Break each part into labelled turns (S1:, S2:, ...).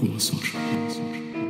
S1: com o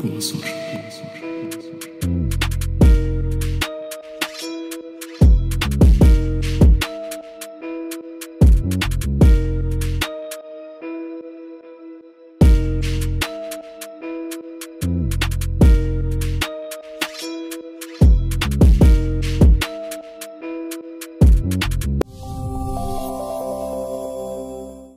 S1: ça